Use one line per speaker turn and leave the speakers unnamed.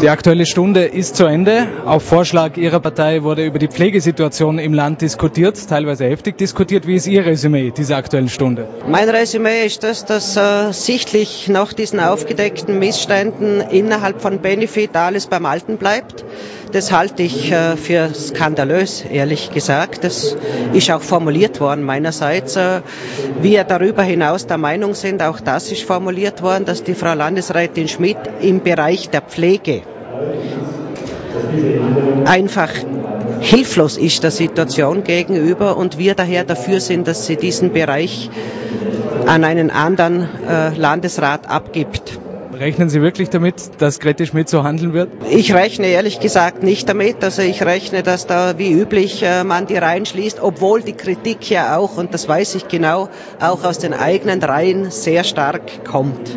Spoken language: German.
Die Aktuelle Stunde ist zu Ende. Auf Vorschlag Ihrer Partei wurde über die Pflegesituation im Land diskutiert, teilweise heftig diskutiert. Wie ist Ihr Resümee dieser Aktuellen Stunde?
Mein Resümee ist das, dass äh, sichtlich nach diesen aufgedeckten Missständen innerhalb von Benefit alles beim Alten bleibt. Das halte ich äh, für skandalös, ehrlich gesagt. Das ist auch formuliert worden meinerseits. Äh, wir darüber hinaus der Meinung sind, auch das ist formuliert worden, dass die Frau Landesrätin Schmidt im Bereich der Pflege einfach hilflos ist der Situation gegenüber und wir daher dafür sind, dass sie diesen Bereich an einen anderen äh, Landesrat abgibt.
Rechnen Sie wirklich damit, dass Grete Schmidt so handeln wird?
Ich rechne ehrlich gesagt nicht damit. Also ich rechne, dass da wie üblich äh, man die Reihen schließt, obwohl die Kritik ja auch, und das weiß ich genau, auch aus den eigenen Reihen sehr stark kommt.